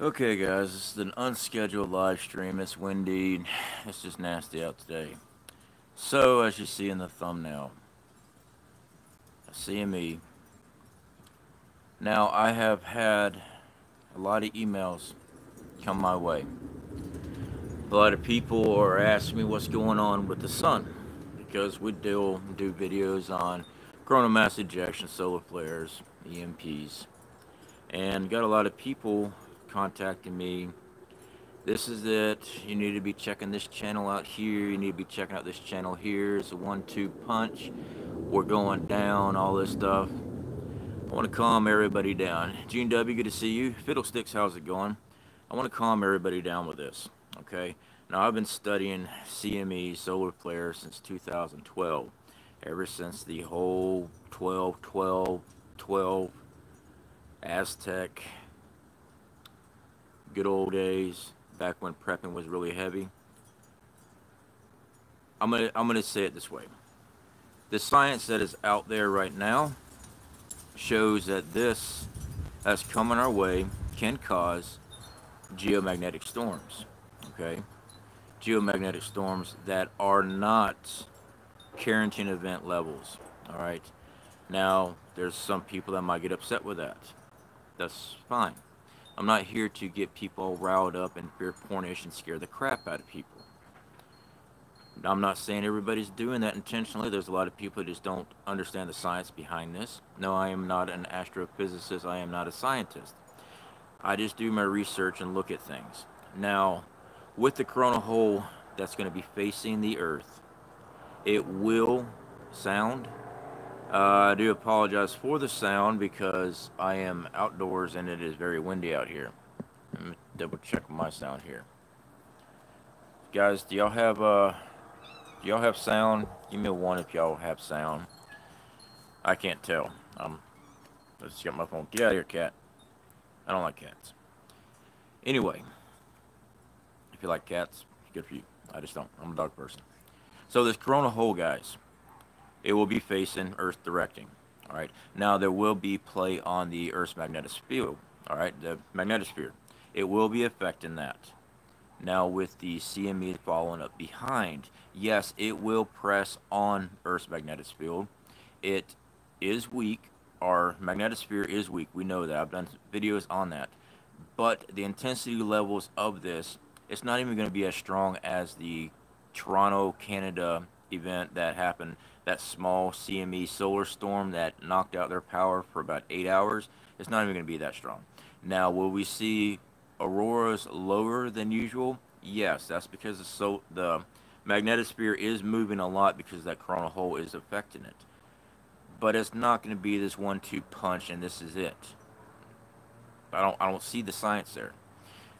Okay, guys, this is an unscheduled live stream. It's windy. It's just nasty out today. So, as you see in the thumbnail, CME. Now, I have had a lot of emails come my way. A lot of people are asking me what's going on with the sun because we do do videos on coronal mass ejection, solar flares, EMPs, and got a lot of people contacting me. This is it. You need to be checking this channel out here. You need to be checking out this channel here. It's a one-two punch. We're going down, all this stuff. I want to calm everybody down. Gene W, good to see you. Fiddlesticks, how's it going? I want to calm everybody down with this, okay? Now, I've been studying CME, solar flare, since 2012. Ever since the whole 12, 12, 12, Aztec, good old days back when prepping was really heavy. I'm gonna I'm gonna say it this way. The science that is out there right now shows that this that's coming our way can cause geomagnetic storms. Okay, geomagnetic storms that are not Carrington event levels. All right. Now, there's some people that might get upset with that. That's fine. I'm not here to get people riled up and fear pornish and scare the crap out of people. I'm not saying everybody's doing that intentionally. There's a lot of people who just don't understand the science behind this. No, I am not an astrophysicist. I am not a scientist. I just do my research and look at things. Now, with the corona hole that's going to be facing the Earth, it will sound uh, I do apologize for the sound because I am outdoors and it is very windy out here. Let me double check my sound here. Guys, do y'all have uh, do y'all have sound? Give me a one if y'all have sound. I can't tell. Um, let's get my phone. Get out of here, cat. I don't like cats. Anyway, if you like cats, good for you. I just don't. I'm a dog person. So this corona hole, guys it will be facing Earth directing. All right. Now there will be play on the Earth's magnetic field. All right, the magnetosphere. It will be affecting that. Now with the CME following up behind, yes, it will press on Earth's magnetic field. It is weak. Our magnetosphere is weak. We know that. I've done videos on that. But the intensity levels of this, it's not even going to be as strong as the Toronto, Canada event that happened that small CME solar storm that knocked out their power for about eight hours, it's not even going to be that strong. Now, will we see auroras lower than usual? Yes, that's because the, so, the magnetosphere is moving a lot because that coronal hole is affecting it. But it's not going to be this one-two punch and this is it. I don't I don't see the science there.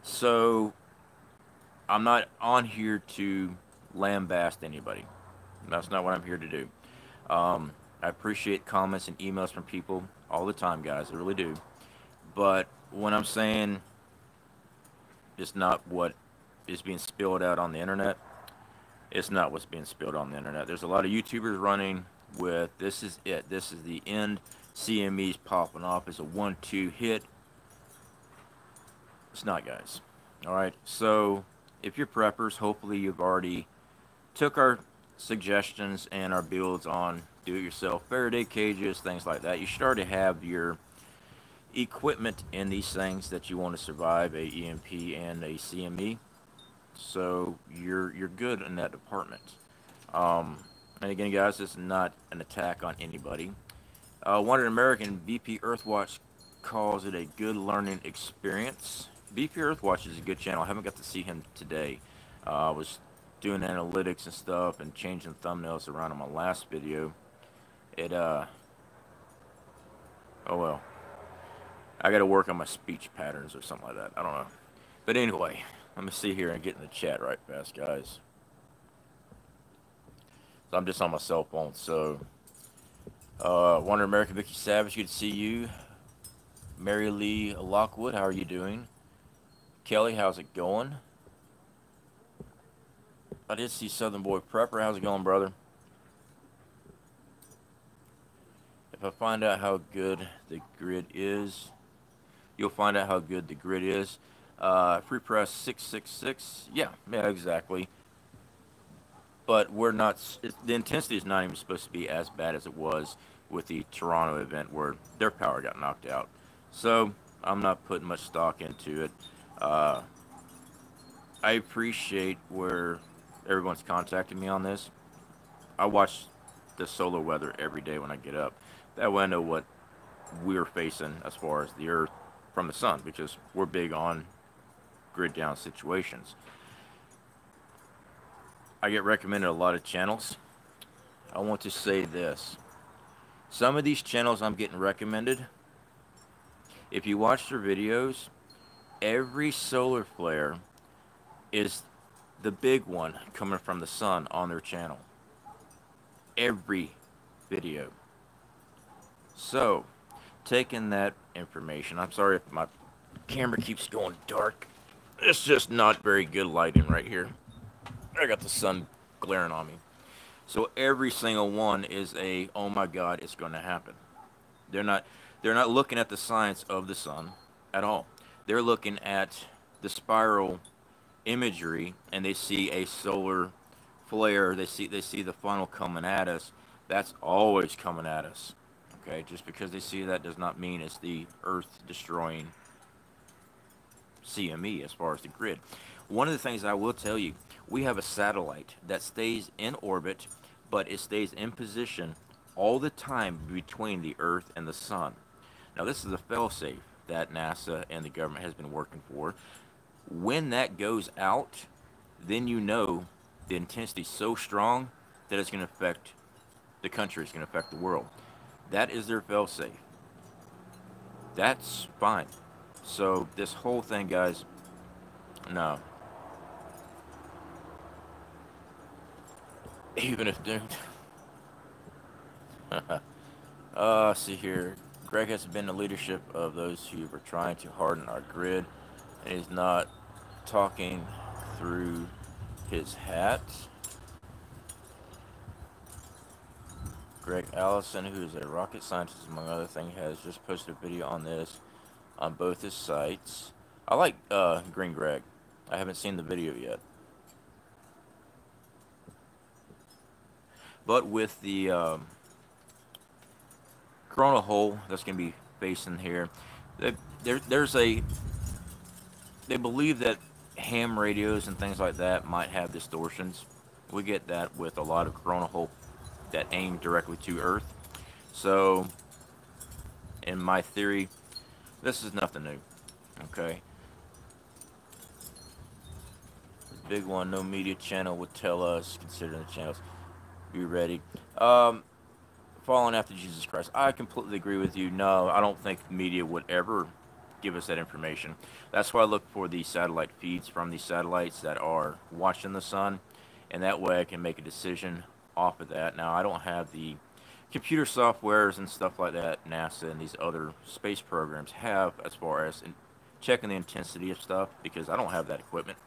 So I'm not on here to lambast anybody. That's not what I'm here to do. Um, I appreciate comments and emails from people all the time, guys. I really do. But when I'm saying it's not what is being spilled out on the internet, it's not what's being spilled on the internet. There's a lot of YouTubers running with this is it. This is the end. CME's popping off as a one-two hit. It's not, guys. All right. So if you're preppers, hopefully you've already took our suggestions and our builds on do-it-yourself Faraday cages, things like that. You should already have your equipment in these things that you want to survive a EMP and a CME. So you're you're good in that department. Um, and again, guys, this is not an attack on anybody. Uh, Wonder American VP Earthwatch calls it a good learning experience. VP Earthwatch is a good channel. I haven't got to see him today. Uh, I was doing analytics and stuff and changing thumbnails around in my last video, it, uh, oh well. I got to work on my speech patterns or something like that. I don't know. But anyway, let me see here and get in the chat right fast, guys. So I'm just on my cell phone. So, uh, Wonder America Vicky Savage, good to see you. Mary Lee Lockwood, how are you doing? Kelly, how's it going? I did see Southern Boy Prepper. How's it going, brother? If I find out how good the grid is, you'll find out how good the grid is. Uh, Free Press 666. Yeah, yeah, exactly. But we're not, the intensity is not even supposed to be as bad as it was with the Toronto event where their power got knocked out. So I'm not putting much stock into it. Uh, I appreciate where everyone's contacting me on this. I watch the solar weather every day when I get up. That way I know what we're facing as far as the Earth from the sun because we're big on grid down situations. I get recommended a lot of channels. I want to say this. Some of these channels I'm getting recommended, if you watch their videos, every solar flare is the big one coming from the sun on their channel. Every video. So, taking that information, I'm sorry if my camera keeps going dark. It's just not very good lighting right here. I got the sun glaring on me. So every single one is a, oh my God, it's going to happen. They're not, they're not looking at the science of the sun at all. They're looking at the spiral imagery and they see a solar flare. They see, they see the funnel coming at us. That's always coming at us. Okay, just because they see that does not mean it's the Earth destroying CME as far as the grid. One of the things I will tell you, we have a satellite that stays in orbit, but it stays in position all the time between the Earth and the Sun. Now, this is a failsafe that NASA and the government has been working for. When that goes out, then you know the intensity is so strong that it's going to affect the country, it's going to affect the world. That is their failsafe. That's fine. So this whole thing, guys, no. Even if doomed. uh, see here. Greg has been the leadership of those who are trying to harden our grid, he's not talking through his hat. Greg Allison, who is a rocket scientist, among other things, has just posted a video on this on both his sites. I like uh, Green Greg. I haven't seen the video yet. But with the um, corona hole that's going to be facing here, there, there's a. They believe that ham radios and things like that might have distortions. We get that with a lot of corona hole that aim directly to Earth. So, in my theory, this is nothing new. Okay. The Big one, no media channel would tell us, considering the channels. Be ready. Um, following after Jesus Christ. I completely agree with you. No, I don't think media would ever give us that information. That's why I look for the satellite feeds from these satellites that are watching the sun, and that way I can make a decision off of that. Now, I don't have the computer softwares and stuff like that NASA and these other space programs have as far as checking the intensity of stuff because I don't have that equipment.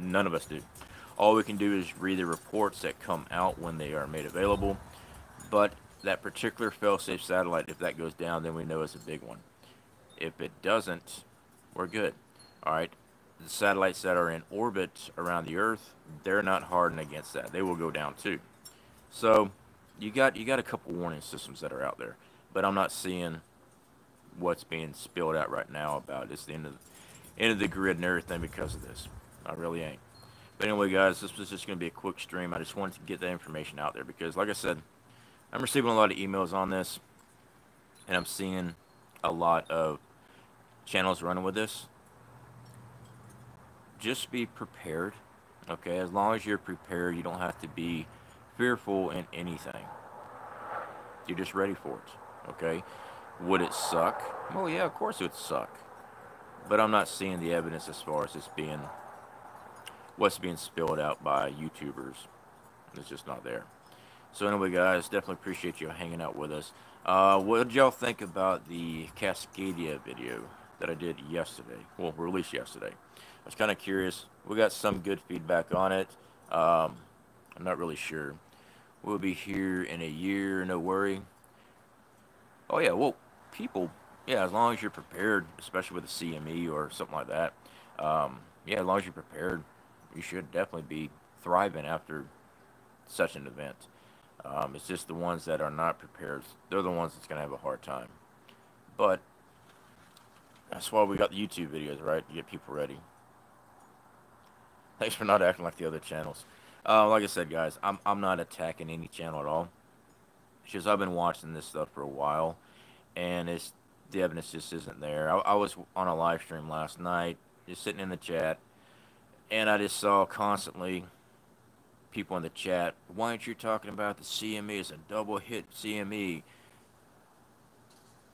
None of us do. All we can do is read the reports that come out when they are made available. But that particular fail-safe satellite, if that goes down, then we know it's a big one. If it doesn't, we're good. All right. The satellites that are in orbit around the Earth, they're not hardened against that. They will go down too. So you got you got a couple warning systems that are out there, but I'm not seeing what's being spilled out right now about it's the end of the, end of the grid and everything because of this. I really ain't. But anyway, guys, this was just going to be a quick stream. I just wanted to get that information out there because, like I said, I'm receiving a lot of emails on this, and I'm seeing a lot of channels running with this. Just be prepared, okay? As long as you're prepared, you don't have to be fearful in anything. You're just ready for it. Okay? Would it suck? Well, yeah, of course it would suck. But I'm not seeing the evidence as far as this being what's being spilled out by YouTubers. It's just not there. So anyway, guys, definitely appreciate you hanging out with us. Uh, what did y'all think about the Cascadia video that I did yesterday? Well, released yesterday. I was kind of curious. We got some good feedback on it. Um, I'm not really sure. We'll be here in a year, no worry. Oh yeah, well, people, yeah, as long as you're prepared, especially with a CME or something like that, Um, yeah, as long as you're prepared, you should definitely be thriving after such an event. Um, it's just the ones that are not prepared, they're the ones that's going to have a hard time. But that's why we got the YouTube videos, right? To get people ready. Thanks for not acting like the other channels. Uh, like I said, guys, I'm, I'm not attacking any channel at all. It's just I've been watching this stuff for a while, and it's the evidence just isn't there. I, I was on a live stream last night, just sitting in the chat, and I just saw constantly people in the chat, why aren't you talking about the CME as a double hit CME?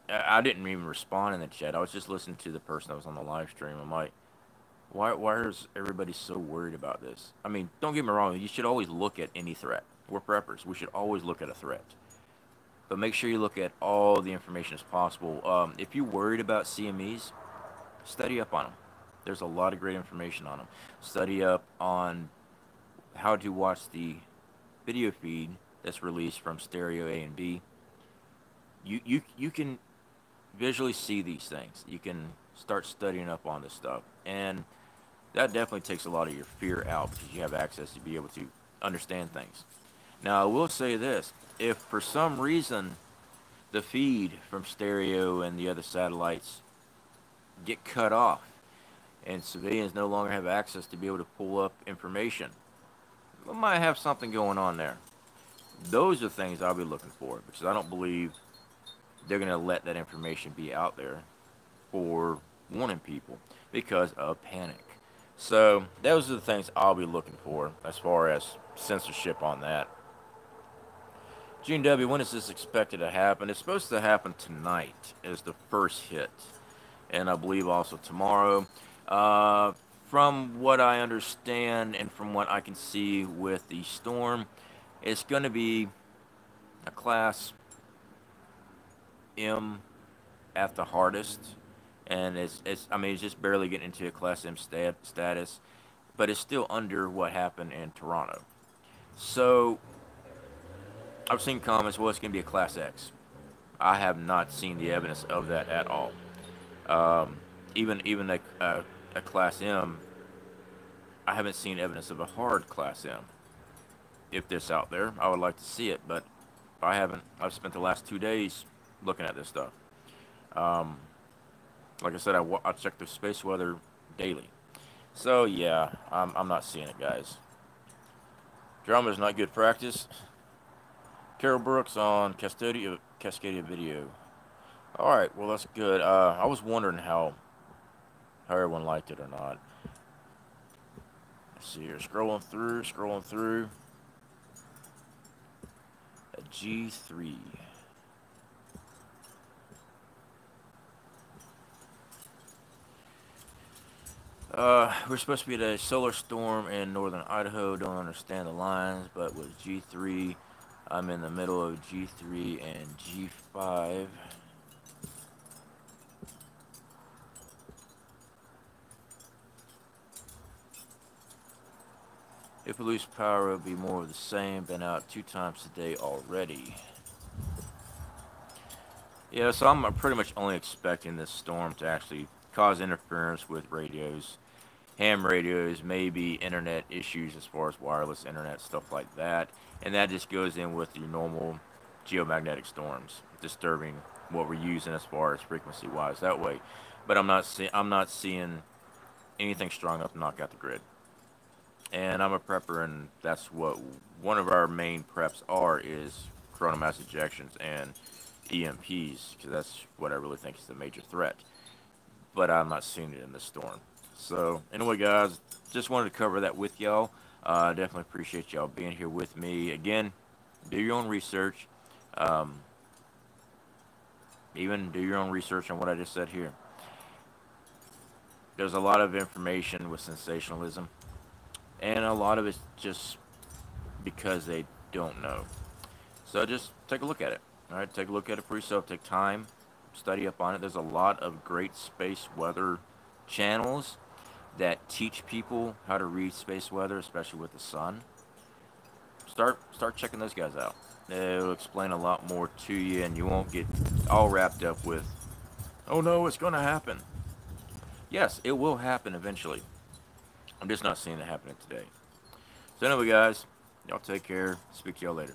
I didn't even respond in the chat. I was just listening to the person that was on the live stream. I'm like, why, why is everybody so worried about this? I mean, don't get me wrong. You should always look at any threat. We're preppers. We should always look at a threat. But make sure you look at all the information as possible. Um, if you're worried about CMEs, study up on them. There's a lot of great information on them. Study up on how to watch the video feed that's released from stereo A and B. You, you, you can visually see these things. You can start studying up on this stuff. And that definitely takes a lot of your fear out because you have access to be able to understand things. Now, I will say this. If for some reason the feed from stereo and the other satellites get cut off and civilians no longer have access to be able to pull up information, we might have something going on there. Those are things I'll be looking for because I don't believe they're going to let that information be out there for warning people because of panic. So those are the things I'll be looking for as far as censorship on that. Gene W, when is this expected to happen? It's supposed to happen tonight as the first hit. And I believe also tomorrow. Uh, from what I understand and from what I can see with the storm, it's going to be a class M at the hardest, and it's it's I mean it's just barely getting into a class M stat, status, but it's still under what happened in Toronto. So I've seen comments, well, it's going to be a class X. I have not seen the evidence of that at all. Um, even even a, a, a class M, I haven't seen evidence of a hard class M. If this out there, I would like to see it, but I haven't. I've spent the last two days looking at this stuff. Um, like I said, I, I check the space weather daily. So yeah, I'm, I'm not seeing it, guys. Drama is not good practice. Carol Brooks on Cascadia, Cascadia video. All right, well that's good. Uh, I was wondering how how everyone liked it or not. Let's see here, scrolling through, scrolling through. A G3. Uh, we're supposed to be at a solar storm in northern Idaho. Don't understand the lines, but with G3, I'm in the middle of G3 and G5. If we lose power, it'll be more of the same. Been out two times a day already. Yeah, so I'm pretty much only expecting this storm to actually cause interference with radios ham radios, maybe internet issues as far as wireless internet, stuff like that. And that just goes in with your normal geomagnetic storms, disturbing what we're using as far as frequency wise that way. But I'm not seeing I'm not seeing anything strong enough to knock out the grid. And I'm a prepper and that's what one of our main preps are is coronal mass ejections and EMPs because that's what I really think is the major threat. But I'm not seeing it in the storm. So anyway, guys, just wanted to cover that with y'all. Uh, definitely appreciate y'all being here with me. Again, do your own research. Um, even do your own research on what I just said here. There's a lot of information with sensationalism, and a lot of it's just because they don't know. So just take a look at it. All right, take a look at it for yourself. Take time, study up on it. There's a lot of great space weather channels that teach people how to read space weather, especially with the sun. Start start checking those guys out. It'll explain a lot more to you, and you won't get all wrapped up with, "Oh no, it's going to happen." yes, it will happen eventually. I'm just not seeing it happening today. So anyway, guys, y'all take care. Speak to y'all later.